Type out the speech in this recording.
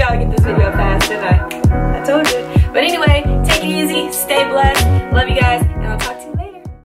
knew I would get this video fast, didn't I? I told you. But anyway, take it easy, stay blessed, love you guys.